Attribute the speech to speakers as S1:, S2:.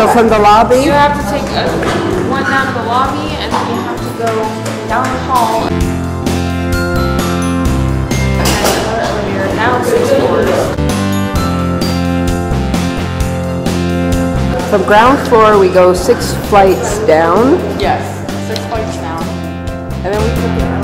S1: So from the lobby?
S2: You have to take a, one down to the lobby and then you have to go down the hall. And another elevator six floors.
S1: From ground floor, we go six flights down,
S2: Yes, six flights down.
S1: and then we put